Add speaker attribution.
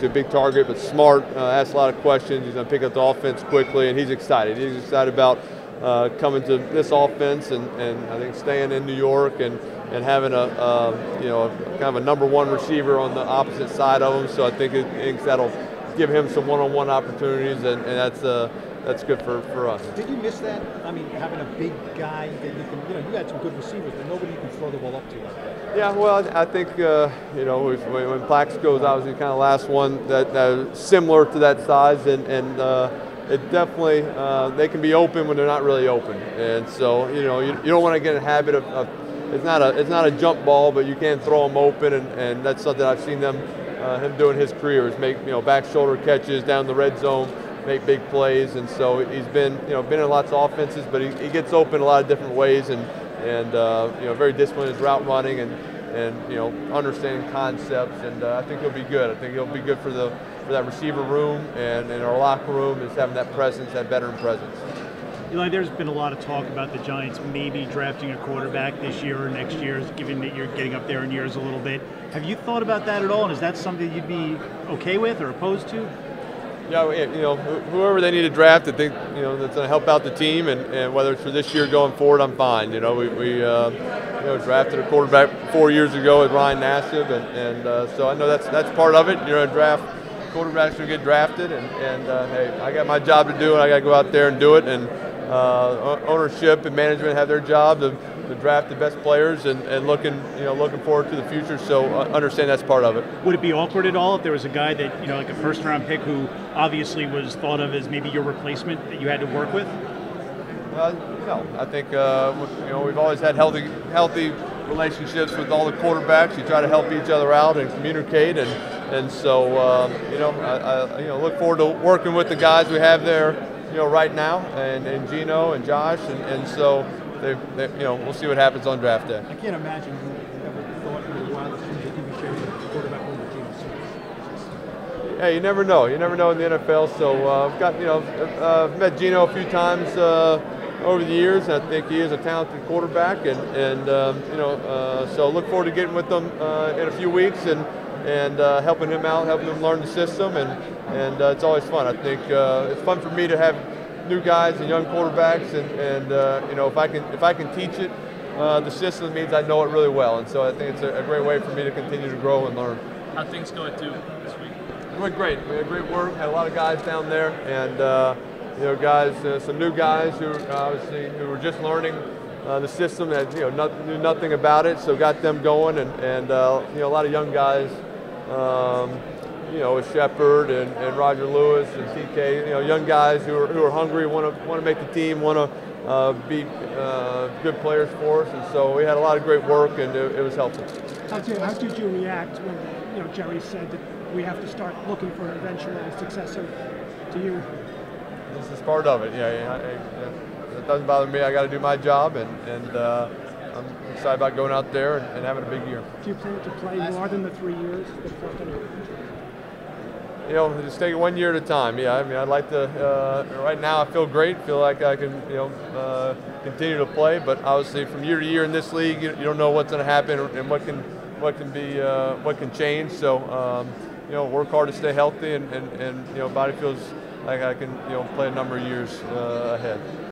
Speaker 1: He's a big target, but smart. Uh, asks a lot of questions. He's going to pick up the offense quickly, and he's excited. He's excited about uh, coming to this offense and, and I think staying in New York and, and having a you know a, kind of a number one receiver on the opposite side of him. So I think, it, I think that'll give him some one-on-one opportunities, and, and that's uh, that's good for, for us.
Speaker 2: Did you miss that? I mean, having a big guy that you can, you know, you had some good receivers, but nobody you can throw the ball up to like that.
Speaker 1: Yeah, well, I think uh, you know when, when Plaxico's obviously kind of last one that, that similar to that size, and and uh, it definitely uh, they can be open when they're not really open, and so you know you, you don't want to get in a habit of, of, it's not a it's not a jump ball, but you can throw them open, and, and that's something I've seen them uh, him doing his career is make you know back shoulder catches down the red zone make big plays, and so he's been you know been in lots of offenses, but he, he gets open a lot of different ways, and and uh, you know very disciplined in route running and and you know understanding concepts, and uh, I think he'll be good. I think he'll be good for the for that receiver room and in our locker room is having that presence, that veteran presence.
Speaker 3: Eli, there's been a lot of talk about the Giants maybe drafting a quarterback this year or next year, given that you're getting up there in years a little bit. Have you thought about that at all? And is that something you'd be okay with or opposed to?
Speaker 1: Yeah, you know, whoever they need to draft, I think you know that's going to help out the team, and, and whether it's for this year going forward, I'm fine. You know, we, we uh, you know drafted a quarterback four years ago with Ryan Nassib, and, and uh, so I know that's that's part of it. You're going to draft quarterbacks who get drafted, and, and uh, hey, I got my job to do, and I got to go out there and do it. And uh, ownership and management have their job to, to draft the best players and, and looking you know looking forward to the future. So uh, understand that's part of it.
Speaker 3: Would it be awkward at all if there was a guy that you know like a first round pick who obviously was thought of as maybe your replacement that you had to work with?
Speaker 1: Uh, no, I think uh, you know we've always had healthy healthy relationships with all the quarterbacks. You try to help each other out and communicate, and and so um, you know I, I, you know look forward to working with the guys we have there you know, right now, and, and Geno and Josh, and, and so they, they, you know, we'll see what happens on draft day.
Speaker 2: I can't imagine you ever thought in your wildest dreams that sharing a quarterback with Geno
Speaker 1: Hey, you never know. You never know in the NFL. So uh, I've got, you know, uh, met Geno a few times uh, over the years, and I think he is a talented quarterback, and, and um, you know, uh, so look forward to getting with them uh, in a few weeks and and uh, helping him out, helping him learn the system, and and uh, it's always fun. I think uh, it's fun for me to have new guys and young quarterbacks, and, and uh, you know if I can if I can teach it, uh, the system means I know it really well, and so I think it's a, a, great way for me to continue to grow and learn.
Speaker 4: How things going too this week?
Speaker 1: It went great. We had great work. Had a lot of guys down there, and uh, you know guys, uh, some new guys who obviously who were just learning. the system that you know not, knew nothing about it, so got them going, and, and you know a lot of young guys um, you know, with Shepard and, and Roger Lewis and TK, you know, young guys who are, who are hungry, want to want to make the team, want to uh, be uh, good players for us, and so we had a lot of great work, and it, it was helpful.
Speaker 5: How did, how did you react when you know Jerry said that we have to start looking for an eventual successor to you?
Speaker 1: This is part of it. Yeah, yeah, it doesn't bother me. I got to do my job, and and. Uh, I'm excited about going out there and, and, having a big year.
Speaker 5: Do you plan to play more than the three years?
Speaker 1: You know, just take it one year at a time. Yeah, I mean, I'd like to. Uh, right now, I feel great. Feel like I can, you know, uh, continue to play. But obviously, from year to year in this league, you, you don't know what's going to happen and what can, what can be, uh, what can change. So, um, you know, work hard to stay healthy, and, and, and you know, body feels like I can, you know, play a number of years uh, ahead.